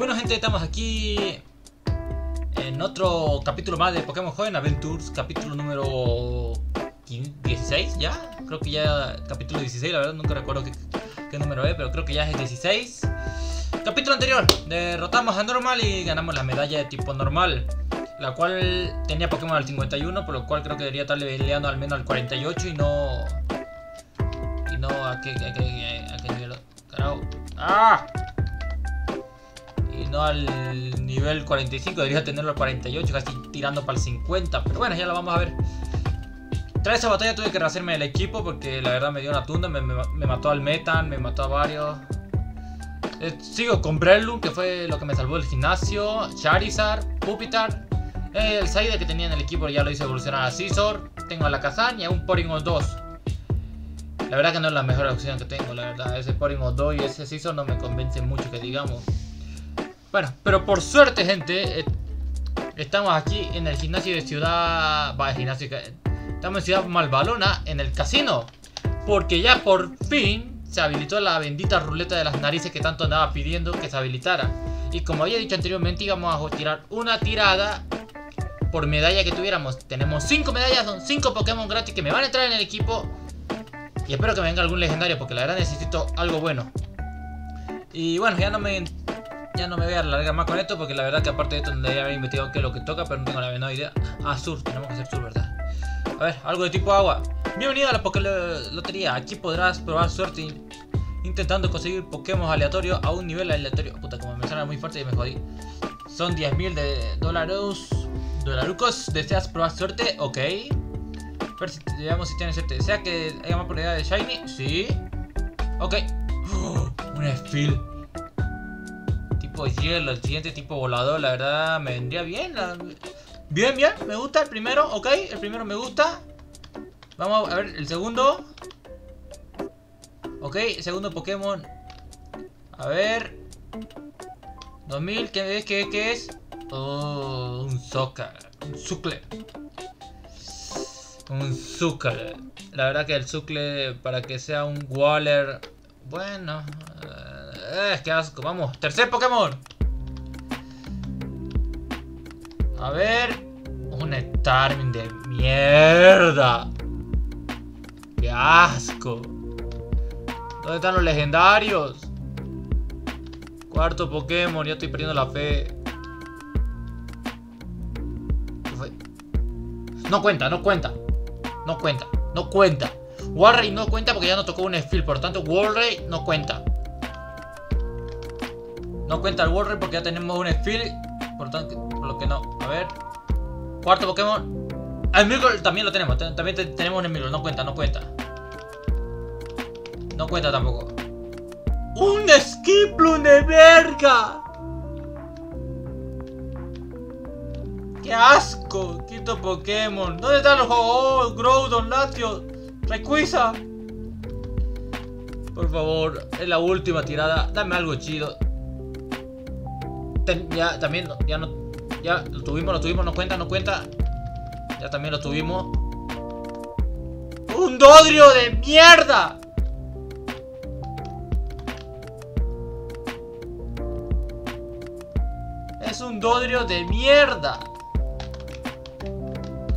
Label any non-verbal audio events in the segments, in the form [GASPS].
Bueno gente, estamos aquí en otro capítulo más de Pokémon Joven Adventures, capítulo número 16 ya, creo que ya capítulo 16, la verdad nunca recuerdo qué, número es, pero creo que ya es el 16. Capítulo anterior, derrotamos a Normal y ganamos la medalla de tipo normal, la cual tenía Pokémon al 51, por lo cual creo que debería estar peleando al menos al 48 y no... Y no a qué, a qué, a qué nivel... Carajo. ¡Ah! No al nivel 45, debería tenerlo al 48, casi tirando para el 50. Pero bueno, ya lo vamos a ver. Tras esa batalla tuve que rehacerme el equipo porque la verdad me dio una tunda, me, mató al Metan, me mató a varios. Eh, sigo con Breloom, que fue lo que me salvó el gimnasio, Charizard, Pupitar. El Saide que tenía en el equipo ya lo hice evolucionar a Scizor. Tengo a la Kazan y a un Porygon 2. La verdad que no es la mejor opción que tengo, la verdad. Ese Porygon 2 y ese Scizor no me convencen mucho, que digamos. Bueno, pero por suerte, gente, eh, estamos aquí en el gimnasio de Ciudad... Va, gimnasio... Estamos en Ciudad Malvalona, en el casino. Porque ya por fin se habilitó la bendita ruleta de las narices que tanto andaba pidiendo que se habilitara. Y como había dicho anteriormente, íbamos a tirar una tirada por medalla que tuviéramos. Tenemos 5 medallas, son 5 Pokémon gratis que me van a entrar en el equipo. Y espero que venga algún legendario porque la verdad necesito algo bueno. Y bueno, ya no me ya no me voy a alargar más con esto porque la verdad que aparte de esto tendría haber investigado qué es lo que toca, pero no tengo la menor idea. Ah, sur, tenemos que hacer sur, ¿verdad? A ver, algo de tipo agua. Bienvenido a la Lotería. Aquí podrás probar suerte intentando conseguir Pokémon aleatorios a un nivel aleatorio. Puta, como me suena muy fuerte y me jodí. Son 10.000 de dólares. Dolarucos. ¿Deseas probar suerte? Ok. Ver si veamos si tienes suerte. ¿Desea que haya más probabilidad de Shiny? Sí. Ok. [GASPS] un Spill hielo, el siguiente tipo volador, la verdad me vendría bien. Bien, bien, me gusta el primero, ok, el primero me gusta. Vamos a ver el segundo. Ok, segundo Pokémon. A ver. 2000, ¿qué es? ¿Qué, es? Oh, un Soca. Un Sucle. Un Sucle. La verdad que el Sucle, para que sea un Waller... Bueno, eh, qué asco. Vamos. Tercer Pokémon. A ver. Un Starming de mierda. Qué asco. ¿Dónde están los legendarios? Cuarto Pokémon. Ya estoy perdiendo la fe. No cuenta, no cuenta. No cuenta, no cuenta. Warray no cuenta porque ya no tocó un Spill. Por tanto, Warray no cuenta. No cuenta el Warrior porque ya tenemos un Spill. Por, por lo que no. A ver. Cuarto Pokémon. El Mirgol también lo tenemos. También tenemos un Mirgol. No cuenta, no cuenta. No cuenta tampoco. ¡Un Skiplum de verga! ¡Qué asco! Quinto Pokémon. ¿Dónde están los juegos? Oh, Groudon, Latios, Rayquaza. Por favor, es la última tirada. Dame algo chido ya también, ya no, ya lo tuvimos, lo tuvimos, no cuenta, no cuenta. Ya también lo tuvimos. ¡Un Dodrio de mierda! Es un Dodrio de mierda.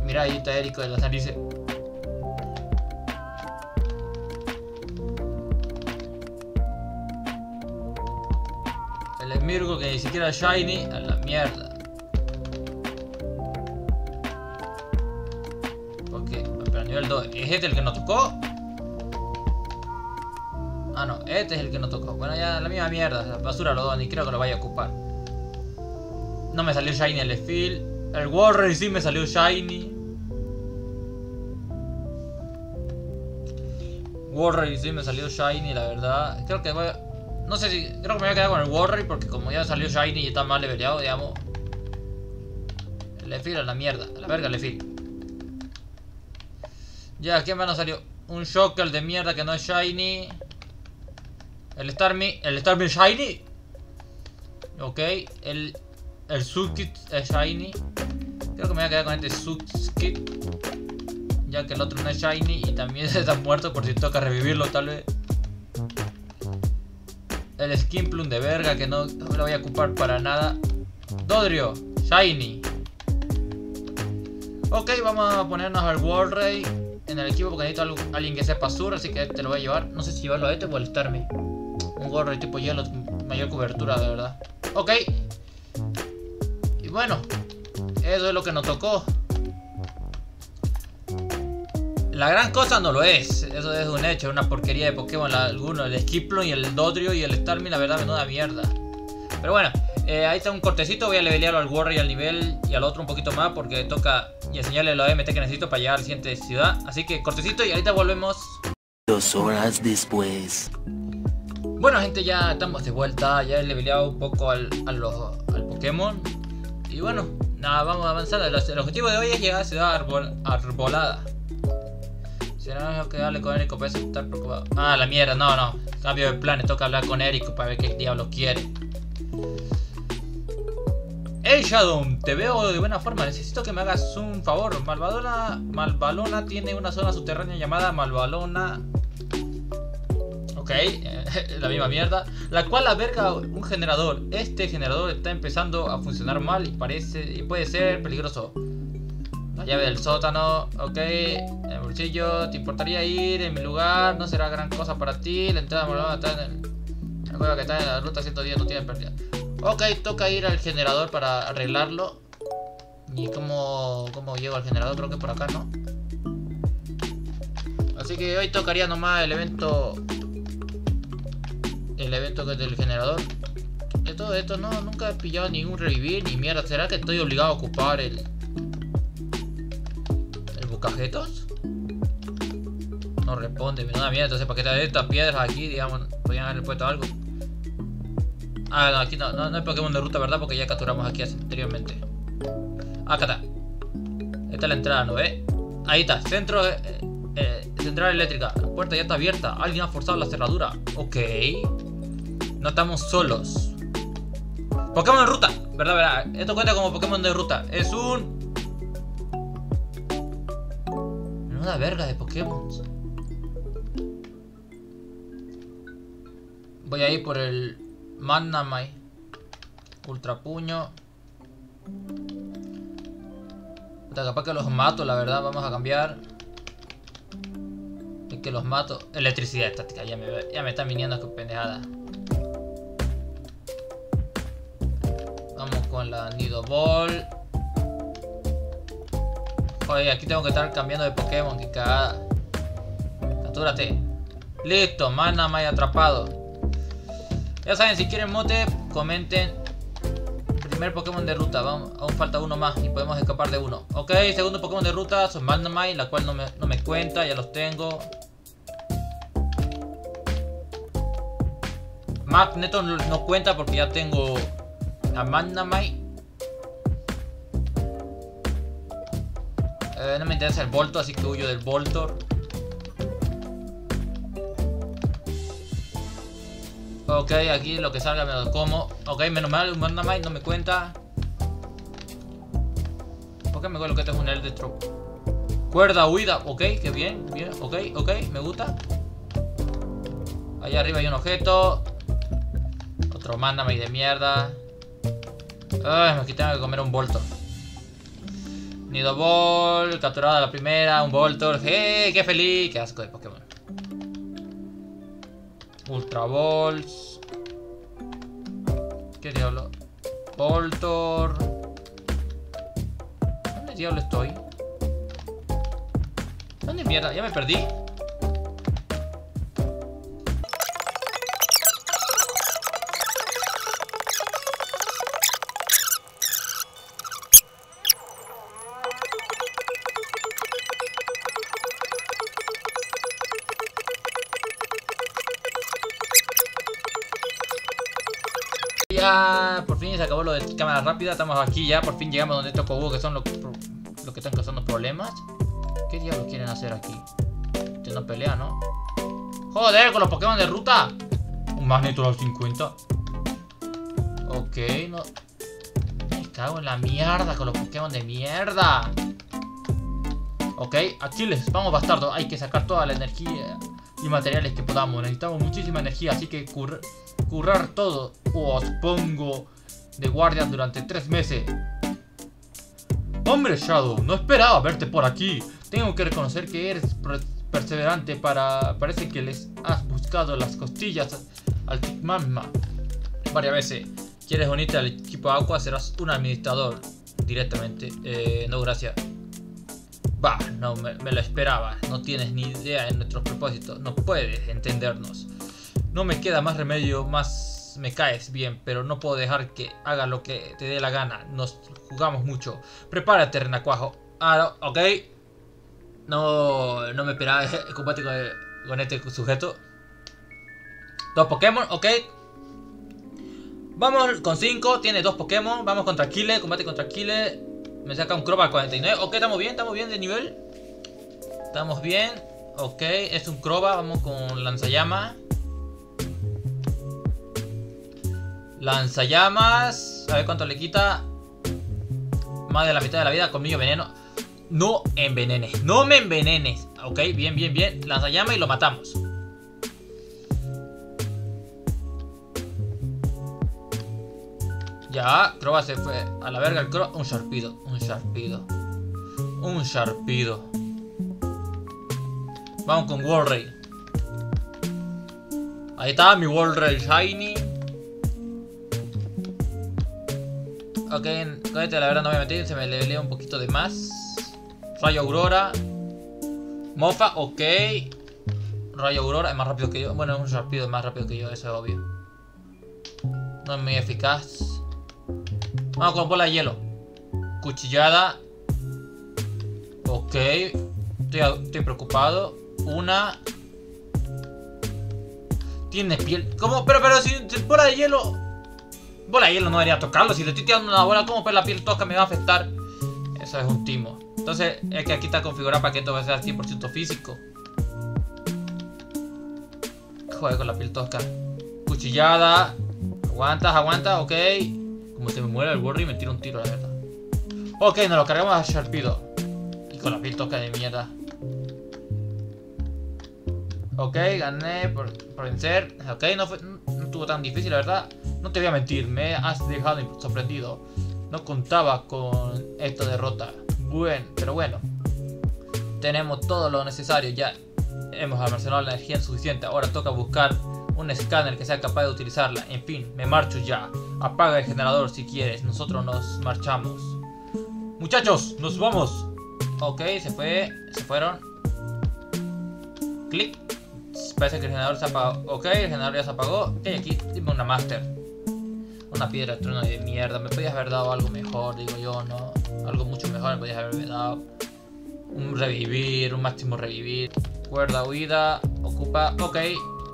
Mira, ahí está Erico de las narices. Mirgo que ni siquiera Shiny, a la mierda. Porque, pero nivel 2, ¿es este el que nos tocó? Ah, no, este es el que nos tocó. Bueno, ya la misma mierda, basura los dos, ni creo que lo vaya a ocupar. No me salió Shiny el Steel. El Warrior sí me salió Shiny. Warrior sí me salió Shiny, la verdad. Creo que voy a... No sé si... Creo que me voy a quedar con el Warrior porque como ya salió Shiny y está mal leveleado, digamos... Le a la mierda. A la verga le Ya, ¿quién más nos salió? Un Shocker de mierda que no es Shiny. El Starmie... El Starmie Shiny. Ok. El... El Sukit es Shiny. Creo que me voy a quedar con este Sukit. Ya que el otro no es Shiny y también se [LAUGHS] está muerto por si toca revivirlo tal vez. El skin plum de verga que no, no lo voy a ocupar para nada. Dodrio, Shiny. Ok, vamos a ponernos al Ray en el equipo porque necesito alguien que sepa sur, así que te lo voy a llevar. No sé si llevarlo a este o molestarme. Un Ray tipo hielo, mayor cobertura, de verdad. Ok. Y bueno, eso es lo que nos tocó. La gran cosa no lo es, eso es un hecho, una porquería de Pokémon, alguno, el Skiplon y el Dodrio y el Starmie, la verdad, menuda mierda. Pero bueno, eh, ahí está un cortecito, voy a levelearlo al Warrior al nivel y al otro un poquito más porque toca y enseñarle la MT que necesito para llegar al siguiente ciudad. Así que cortecito y ahorita volvemos. Dos horas después. Bueno gente, ya estamos de vuelta, ya he leveleado un poco al, al, al Pokémon. Y bueno, nada, vamos a avanzar. El, objetivo de hoy es llegar a Ciudad Arbolada. Será que darle con Erico para estar preocupado. Ah, la mierda, no, no. Cambio de planes, toca hablar con Erico para ver qué diablo quiere. Hey Shadow, te veo de buena forma. Necesito que me hagas un favor. Malvalona, Malvalona tiene una zona subterránea llamada Malvalona. Ok, [LAUGHS] la misma mierda. La cual alberga un generador. Este generador está empezando a funcionar mal y parece y puede ser peligroso. La llave del sótano, ok. ¿Te importaría ir en mi lugar? No será gran cosa para ti. La entrada Malvalona está en el. Que está en la ruta 110, no tiene pérdida. Ok, toca ir al generador para arreglarlo. ¿Y cómo, cómo llego al generador? Creo que por acá, ¿no? Así que hoy tocaría nomás el evento... El evento que es del generador. De todo esto, no, nunca he pillado ningún revivir ni mierda. ¿Será que estoy obligado a ocupar el... ¿El buscajetos? No responde, me da mierda. Entonces, ¿para qué te estas piedras aquí? Digamos, podrían haberle puesto algo. Ah, no, aquí no, no, hay Pokémon de ruta, ¿verdad? Porque ya capturamos aquí anteriormente. Acá está. Esta es la entrada, ¿no ve? Ahí está, centro eh, eh, central eléctrica. La puerta ya está abierta. Alguien ha forzado la cerradura. Ok. No estamos solos. Pokémon de ruta, ¿verdad? ¿verdad? Esto cuenta como Pokémon de ruta. Es un... Una verga de Pokémon. Voy a ir por el Magnamai. Ultra puño. capaz que los mato, la verdad. Vamos a cambiar. Es que los mato. Electricidad estática. Ya me, ya me están viniendo con pendejada. Vamos con la Nido Ball. Oye, aquí tengo que estar cambiando de Pokémon. Que cagada. Captúrate. Listo, Manamai atrapado. Ya saben, si quieren mote, comenten. Primer Pokémon de ruta, vamos, aún falta uno más y podemos escapar de uno. Ok, segundo Pokémon de ruta, son Magnemite, la cual no me, no me cuenta, ya los tengo. Magneto no, cuenta porque ya tengo a Magnemite. Eh, no me interesa el Volto, así que huyo del Voltor. Ok, aquí lo que salga me lo como. Ok, menos mal, un Magnemite no me cuenta. ¿Por qué me acuerdo que este es un Eldestro? Cuerda huida, ok, qué bien, bien, ok, ok, me gusta. Allá arriba hay un objeto. Otro Magnemite de mierda. Ay, aquí tengo que comer un Voltor. Nido Ball, capturada la primera, un Voltor. ¡Eh! ¡Qué feliz! ¡Qué asco de Pokémon! Ultra Balls. ¿Qué diablo? Voltor. ¿Dónde diablo estoy? ¿Dónde mierda? ¿Ya me perdí? Por fin se acabó lo de cámara rápida. Estamos aquí ya, por fin llegamos donde estos cobos que son los, que están causando problemas. ¿Qué diablos quieren hacer aquí? Este no pelea, ¿no? Joder, con los Pokémon de ruta. Un magneto al 50. Ok, no. Me cago en la mierda con los Pokémon de mierda. Ok, Aquiles, vamos bastardo. Hay que sacar toda la energía y materiales que podamos. Necesitamos muchísima energía, así que currar todo os pongo de guardia durante tres meses. Hombre Shadow, no esperaba verte por aquí. Tengo que reconocer que eres perseverante para... Parece que les has buscado las costillas al Magma varias veces. ¿Quieres unirte al equipo Aqua? Serás un administrador directamente. Eh, no, gracias. Bah, no me, me, lo esperaba. No tienes ni idea de nuestros propósitos. No puedes entendernos. No me queda más remedio, más me caes bien, pero no puedo dejar que haga lo que te dé la gana. Nos jugamos mucho. Prepárate, Renacuajo. Ah, ok. No, no me esperaba combate con, con este sujeto. Dos Pokémon, ok. Vamos con 5, tiene dos Pokémon. Vamos contra Kile, combate contra Kile. Me saca un Crobat 49. Ok, estamos bien, estamos bien de nivel. Estamos bien. Ok, es un Crobat. Vamos con Lanzallama. Lanzallamas. A ver cuánto le quita. Más de la mitad de la vida. Colmillo veneno. No envenenes. No me envenenes. Ok, bien, bien, bien. Lanzallama y lo matamos. Ya, Croba se fue a la verga el Croba. Un Sharpido, un Sharpido. Un Sharpido. Vamos con Warray. Ahí está mi Warray Shiny. Ok, con este la verdad no a meter, se me levelea un poquito de más. Rayo Aurora. Mofa, ok. Rayo Aurora es más rápido que yo. Bueno, es es más rápido que yo, eso es obvio. No es muy eficaz. Vamos con bola de hielo. Cuchillada. Ok. Estoy, preocupado. Una. Tiene piel. ¿Cómo? Pero, pero, si, bola de hielo. Bola de hielo no debería tocarlo. Si le estoy tirando una bola, ¿cómo pues la piel tosca me va a afectar? Eso es un timo. Entonces, es que aquí está configurado para que esto va a ser 100% físico. Joder, con la piel tosca. Cuchillada. Aguantas, aguanta, ok. Como se me muere el Worry me tiro un tiro, la verdad. Ok, nos lo cargamos a Sharpido. Y con la piel toca de mierda. Ok, gané por, vencer. Ok, no, fue, tan difícil, la verdad. No te voy a mentir, me has dejado sorprendido. No contaba con esta derrota. Bueno, pero bueno. Tenemos todo lo necesario ya. Hemos almacenado la energía suficiente. Ahora toca buscar un escáner que sea capaz de utilizarla. En fin, me marcho ya. Apaga el generador si quieres. Nosotros nos marchamos. Muchachos, nos vamos. Ok, se fue. Se fueron. Clic. Parece que el generador se apagó. Ok, el generador ya se apagó. ¿Qué hay aquí? Dime una master. Una piedra de trono de mierda. Me podías haber dado algo mejor, digo yo, ¿no? Algo mucho mejor me podías haberme dado. Un revivir, un máximo revivir. Cuerda huida. Ocupa. Ok.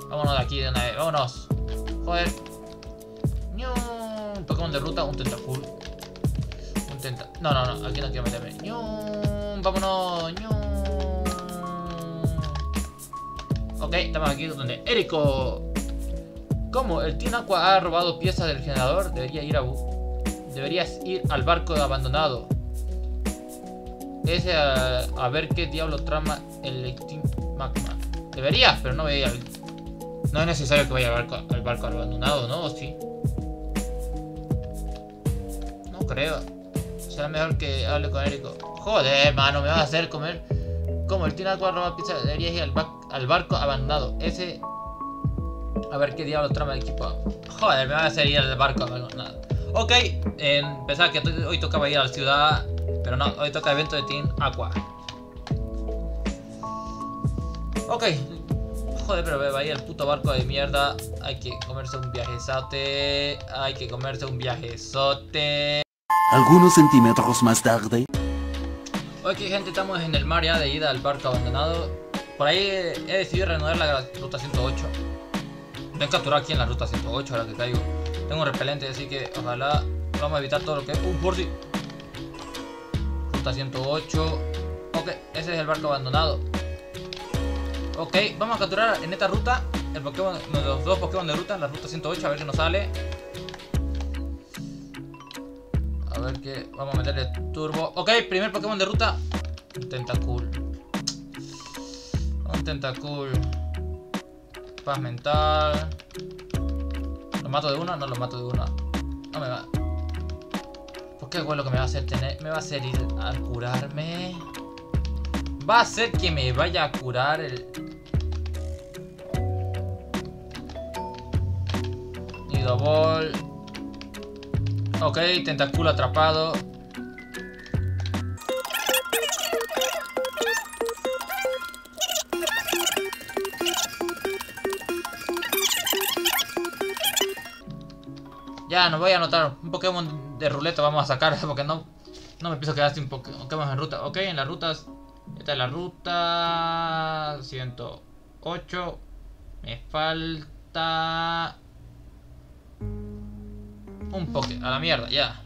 Vámonos de aquí de una vez. Vámonos. Joder. Un Pokémon de ruta, un Tentacool. Un tenta... No, no, no. Aquí no quiero meterme. Vámonos. Ok, estamos aquí donde Erico. ¿Cómo? ¿El Team Aqua ha robado piezas del generador? Debería ir a... Deberías ir al barco abandonado. Ese a, a ver qué diablo trama el Team Magma. Deberías, pero no veía el no es necesario que vaya al barco, al barco abandonado, ¿no? ¿O sí? No creo. Será mejor que hable con Érico. Joder, mano, me vas a hacer comer. Como el tiene roba pizza, deberías ir al, barco abandonado. Ese. A ver qué diablo trama el equipo. Joder, me vas a hacer ir al barco abandonado. Ok, eh, pensaba que hoy tocaba ir a la ciudad. Pero no, hoy toca evento de Team Aqua. Ok, Joder, pero va a ir el puto barco de mierda. Hay que comerse un viajezote. Hay que comerse un viajezote. Algunos centímetros más tarde. Ok, gente, estamos en el mar ya de ida al barco abandonado. Por ahí he decidido reanudar la ruta 108. Ven capturar aquí en la ruta 108 ahora que caigo. Tengo un repelente, así que ojalá vamos a evitar todo lo que... ¡Uh, por! Ruta 108. Ok, ese es el barco abandonado. Ok, vamos a capturar en esta ruta el Pokémon, los dos Pokémon de ruta, en la ruta 108, a ver qué nos sale. A ver qué. Vamos a meterle turbo. Ok, primer Pokémon de ruta. Un Tentacool. Un Tentacool. Paz mental. mato de uno? No lo mato de uno. No me va. ¿Por qué es lo que me va a hacer tener? Me va a hacer ir a curarme. Va a hacer que me vaya a curar el. Nido Ball. Ok, tentáculo atrapado. Ya, no voy a anotar. Un Pokémon de ruleta vamos a sacar [LAUGHS] porque no, no me pienso quedar sin Pokémon en ruta. Ok, en las rutas. Esta es la ruta 108. Me falta... Un Poké. A la mierda, ya.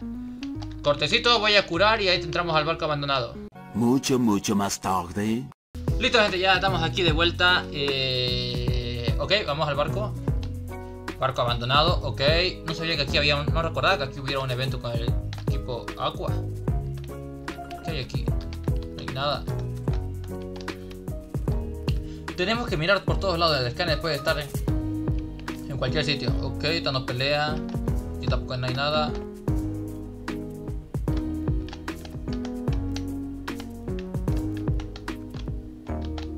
Cortecito, voy a curar y ahí entramos al barco abandonado. Mucho, mucho más tarde. Listo, gente, ya estamos aquí de vuelta. Eh... Ok, vamos al barco. Barco abandonado, ok. No sabía que aquí había un... No recordaba que aquí hubiera un evento con el equipo Aqua. ¿Qué hay aquí? No hay nada. Tenemos que mirar por todos lados. El escáner puede estar en, en cualquier sitio. Ok, esta no pelea. Y tampoco no hay nada.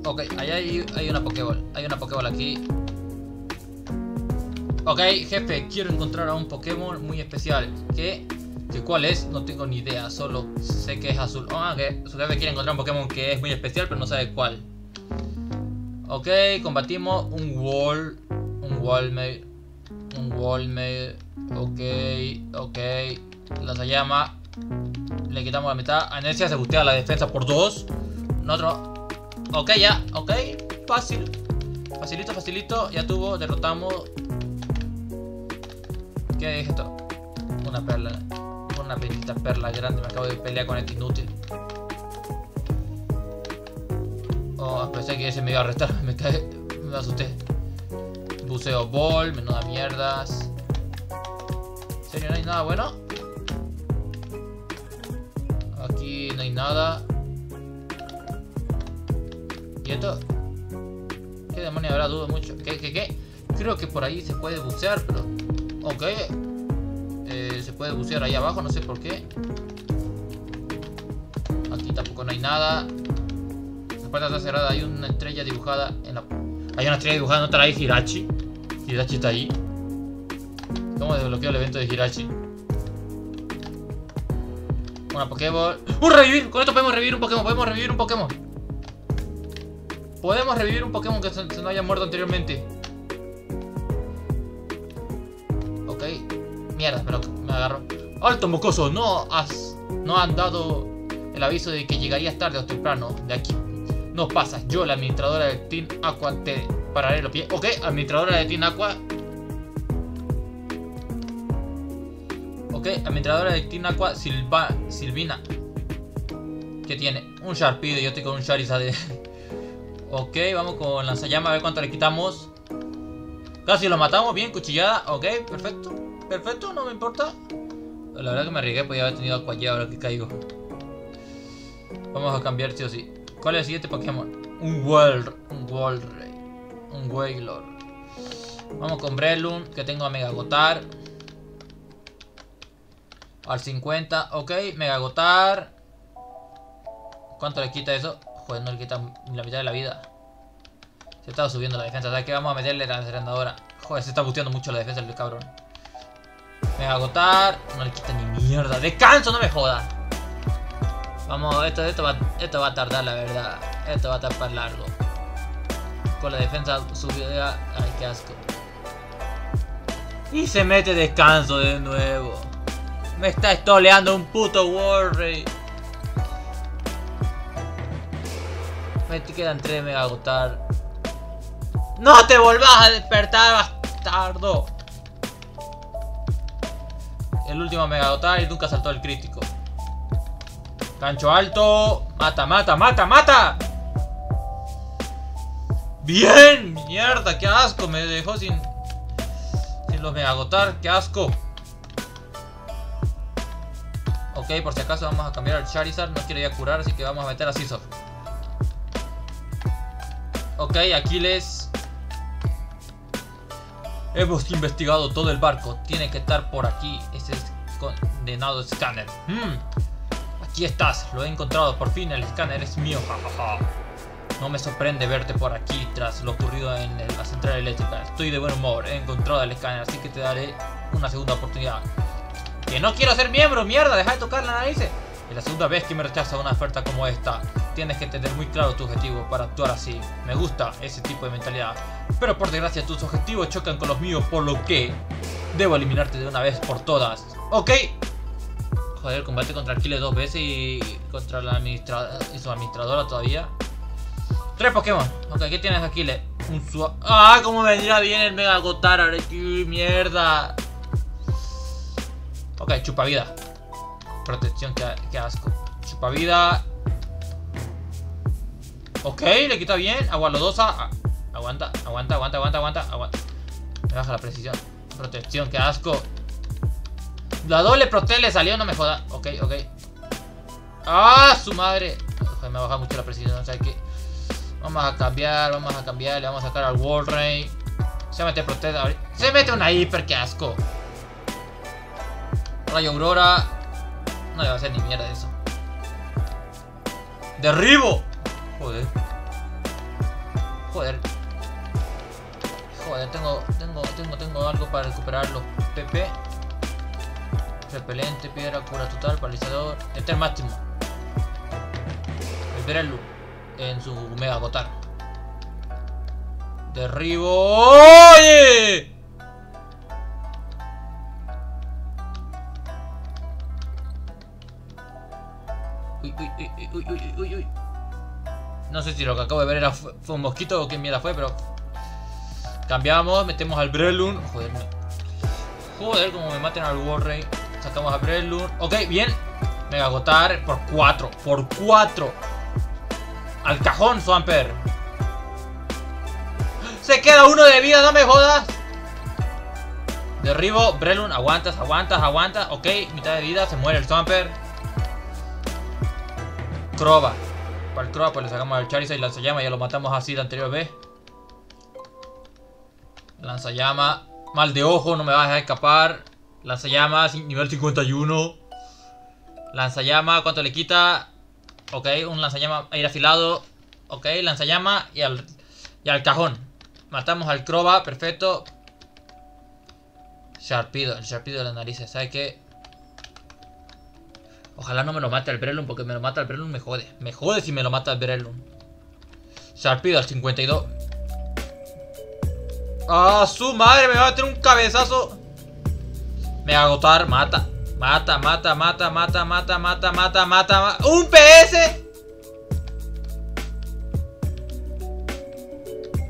Ok, ahí hay, hay una Pokéball. Hay una Pokéball aquí. Ok, jefe, quiero encontrar a un Pokémon muy especial. ¿Qué? ¿Qué cuál es? No tengo ni idea, solo sé que es azul. Ah, que su jefe quiere encontrar un Pokémon que es muy especial, pero no sabe cuál. Ok, combatimos un Wall. Un Wallmate. Un Wallmate. Ok, ok. llama. Le quitamos la mitad. A Inercia se bustea la defensa por dos. Nosotros. Ok, ya. Ok, fácil. Facilito, facilito. Ya tuvo, derrotamos. ¿Qué es esto? Una perla. Una bendita perla grande. Me acabo de pelear con este inútil. Oh, pensé que ese me iba a arrestar. [LAUGHS] Me cae. Me asusté. Buceo ball. Menuda mierdas. ¿En serio no hay nada bueno? Aquí no hay nada. ¿Y esto? ¿Qué demonios habrá? Dudo mucho. ¿Qué, qué, qué? Creo que por ahí se puede bucear, pero Ok. Eh, se puede bucear ahí abajo, no sé por qué. Aquí tampoco no hay nada. La puerta está cerrada, hay una estrella dibujada en la... Hay una estrella dibujada, ¿no ahí Hirachi? Hirachi está ahí. ¿Cómo desbloqueo el evento de Hirachi? Una Pokéball. ¡Un revivir! Con esto podemos revivir un Pokémon, podemos revivir un Pokémon. Podemos revivir un Pokémon que se, se no haya muerto anteriormente. Mierda, pero me agarro. ¡Alto mocoso! No has. No han dado el aviso de que llegarías tarde o temprano de aquí. No pasa, yo, la administradora de Team Aqua, te pararé los pies. Ok, administradora de Team Aqua. Ok, administradora de Team Aqua, Silva, Silvina. ¿Qué tiene? Un Sharpedo, yo tengo un Charizard [LAUGHS] ok, vamos con lanzallamas a ver cuánto le quitamos. Casi lo matamos, bien, cuchillada. Ok, perfecto. Perfecto, no me importa. La verdad que me arriesgué, podía haber tenido Aquaya ahora que caigo. Vamos a cambiar sí o sí. ¿Cuál es el siguiente Pokémon? Un Wall, un Wallray, un Wailor. Vamos con Breloom, que tengo a Megagotar. Al 50, ok, Megagotar. ¿Cuánto le quita eso? Joder, no le quita la mitad de la vida. Se está subiendo la defensa, ¿sabes qué? Vamos a meterle la entrenadora. Joder, se está busteando mucho la defensa del cabrón. Me agotar. No le quita ni mierda. ¡Descanso! ¡No me joda! Vamos, esto, esto, va, esto va a tardar, la verdad. Esto va a tardar largo. Con la defensa subida. Ay, qué asco. Y se mete descanso de nuevo. Me está estoleando un puto Warray. Me quedan tres, me va a agotar. ¡No te volvás a despertar, bastardo! El último Mega Dotar y nunca saltó el crítico. Gancho alto. Mata, mata, mata, mata. Bien. Mierda, qué asco. Me dejó sin... Sin los Mega Agotar. Qué asco. Ok, por si acaso vamos a cambiar al Charizard. No quiero ir a curar, así que vamos a meter a Scizor. Ok, Aquiles Hemos investigado todo el barco. Tiene que estar por aquí ese condenado escáner. Hmm. Aquí estás. Lo he encontrado. Por fin el escáner es mío. Jajaja. No me sorprende verte por aquí tras lo ocurrido en la central eléctrica. Estoy de buen humor. He encontrado el escáner. Así que te daré una segunda oportunidad. Que no quiero ser miembro. Mierda. Deja de tocar la nariz. Es la segunda vez que me rechaza una oferta como esta. Tienes que tener muy claro tu objetivo para actuar así. Me gusta ese tipo de mentalidad. Pero por desgracia tus objetivos chocan con los míos, por lo que debo eliminarte de una vez por todas. ¿Ok? Joder, combate contra Aquile dos veces y contra la administra y su administradora todavía. Tres Pokémon. Ok, ¿qué tienes Aquile? Un sua... ¡Ah! ¿Cómo vendría bien el Mega Gotar? ¡Qué mierda! Ok, chupa vida. Protección, qué, asco. Chupa vida. Ok, le quita bien. Agua lodosa. Aguanta, aguanta, aguanta, aguanta, aguanta, aguanta. Me baja la precisión. Protección, qué asco. La doble prote le salió, no me joda. Ok, ok. ¡Ah, su madre! me baja mucho la precisión, o sea que... Vamos a cambiar, vamos a cambiar. Le vamos a sacar al Walrein. Se mete prote. Se mete una hiper, qué asco. Rayo Aurora. No le va a hacer ni mierda eso. ¡Derribo! Joder. Joder. Joder, tengo, tengo, tengo, tengo algo para recuperar los PP. Repelente, piedra, cura total, paralizador. Este es máximo. El en su mega agotar. Derribo. ¡Oye! No sé si lo que acabo de ver era, fue, un mosquito o qué mierda fue, pero... Cambiamos, metemos al Brelun. Joder, Joder, como me maten al Warray. Sacamos a Brelun. Ok, bien. Mega agotar por 4. Por 4. Al cajón, Swamper. Se queda uno de vida, no me jodas. Derribo, Brelun, aguantas, aguantas, aguantas. Ok, mitad de vida, se muere el Swamper. Croba. Para el Croba pues le sacamos al Charizard y Lanzallama. Ya lo matamos así la anterior vez. Lanzallama. Mal de ojo, no me va a dejar escapar. Lanzallama, nivel 51. Lanzallama, ¿cuánto le quita? Ok, un lanzallama ir afilado. Ok, lanzallama y al, y al cajón. Matamos al Croba, perfecto. Sharpido, el Sharpido de las narices. ¿Sabe qué? Ojalá no me lo mate el Brelun, porque me lo mata el Brelun me jode. Me jode si me lo mata el Brelun. Sharpido al 52. ¡Ah, su madre! Me va a meter un cabezazo. Me va a agotar. Mata. Mata, mata, mata, mata, mata, mata, mata, mata. ¡Un PS!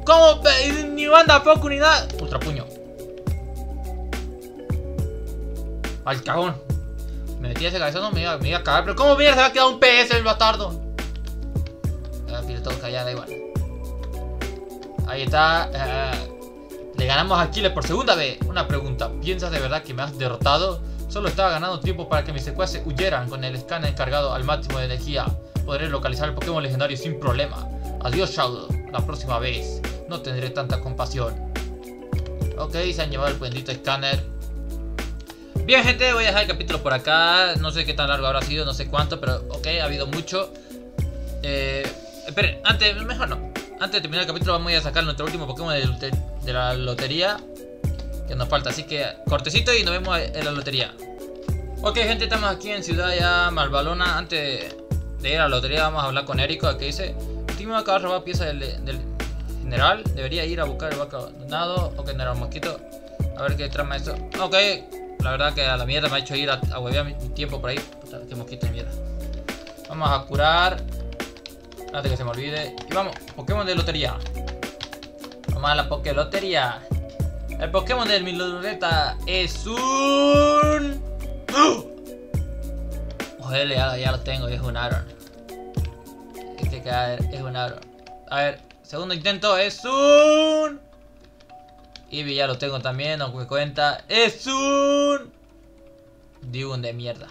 ¿Cómo? Ni banda poco ni nada. Ultra puño. Al cagón. Me metí ese cabezazo, me iba, me iba a cagar. Pero ¿cómo mierda se va a quedar un PS el bastardo? Aquí todo callado, da igual. Ahí está. Eh, le ganamos a Killer por segunda vez. Una pregunta. ¿Piensas de verdad que me has derrotado? Solo estaba ganando tiempo para que mis secuaces huyeran con el escáner cargado al máximo de energía. Podré localizar el Pokémon legendario sin problema. Adiós Shadow. La próxima vez. No tendré tanta compasión. Ok, se han llevado el bendito escáner. Bien, gente, voy a dejar el capítulo por acá. No sé qué tan largo habrá sido, no sé cuánto, pero ok, ha habido mucho. Eh, esperen, antes, mejor no. Antes de terminar el capítulo, vamos a sacar nuestro último Pokémon de, la lotería que nos falta. Así que cortecito y nos vemos en la lotería. Ok, gente, estamos aquí en Ciudad ya Malvalona. Antes de ir a la lotería, vamos a hablar con Érico. Que dice: Último acaba de robar piezas del, general. Debería ir a buscar el vaca donado. Ok, no era un mosquito. A ver qué trama esto. Ok, la verdad que a la mierda me ha hecho ir a, a huevear mi, tiempo por ahí. Puta, qué mosquito de mierda. Vamos a curar. Antes que se me olvide. Y vamos, Pokémon de lotería. Vamos a la Pokélotería. El Pokémon de mi lureta es un... Joder, ya, lo tengo, es un Aaron. Es que es un Aaron. A ver, segundo intento es un... Eevee ya lo tengo también, aunque cuenta. ¡Es un... Digun de mierda!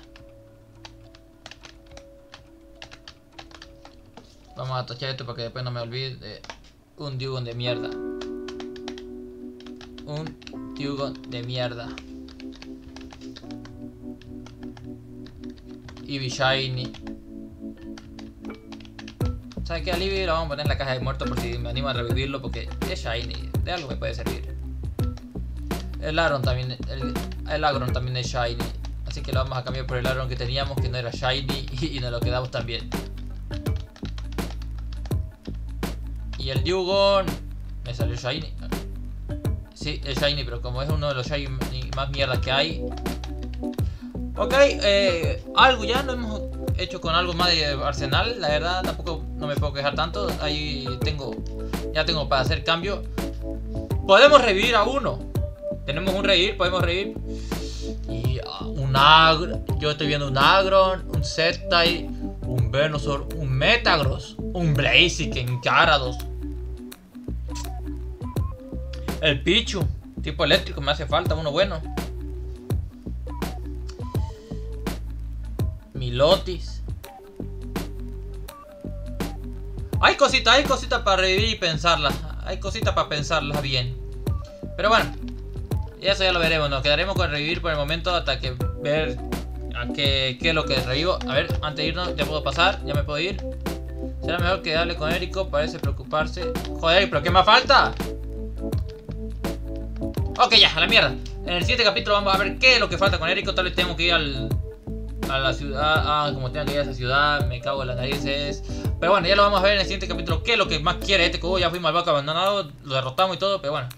Vamos a tochar esto para que después no me olvide. Un Digun de mierda. Un Dewgon de mierda. Eevee Shiny. ¿Sabes qué? A Libby lo vamos a poner en la caja de muertos por si me animo a revivirlo porque es Shiny. De algo me puede servir. El Aron también, el, el Agron también es Shiny. Así que lo vamos a cambiar por el Aron que teníamos que no era Shiny [LAUGHS] y, nos lo quedamos también. Y el Dewgon me salió Shiny. Sí, es Shiny, pero como es uno de los Shiny más mierdas que hay. Ok, eh, algo ya lo hemos hecho con algo más de Arsenal. La verdad, tampoco no me puedo quejar tanto. Ahí tengo, ya tengo para hacer cambio. Podemos revivir a uno. Tenemos un revivir, podemos revivir. Y uh, un agro, yo estoy viendo un Agron, un Zetai, un Venusaur, un Metagross, un Blaziken, Gyarados. El Pichu, tipo eléctrico, me hace falta uno bueno. Milotis. Hay cositas, hay cositas para revivir y pensarlas. Hay cositas para pensarlas bien. Pero bueno, eso ya lo veremos. Nos quedaremos con revivir por el momento hasta que ver a qué, qué es lo que revivo. A ver, antes de irnos, ya puedo pasar, ya me puedo ir. Será mejor que darle con Érico, parece preocuparse. Joder, pero ¿qué más falta? Ok, ya, a la mierda. En el siguiente capítulo vamos a ver qué es lo que falta con Érico. Tal vez tengo que ir al, a la ciudad. Ah, como tengo que ir a esa ciudad, me cago en las narices. Pero bueno, ya lo vamos a ver en el siguiente capítulo. ¿Qué es lo que más quiere este cubo? Ya fuimos al vaca abandonado, lo derrotamos y todo, pero bueno.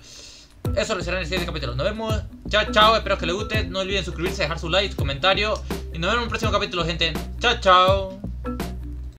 Eso lo será en el siguiente capítulo. Nos vemos. Chao, chao. Espero que les guste. No olviden suscribirse, dejar su like, su comentario. Y nos vemos en un próximo capítulo, gente. Chao, chao.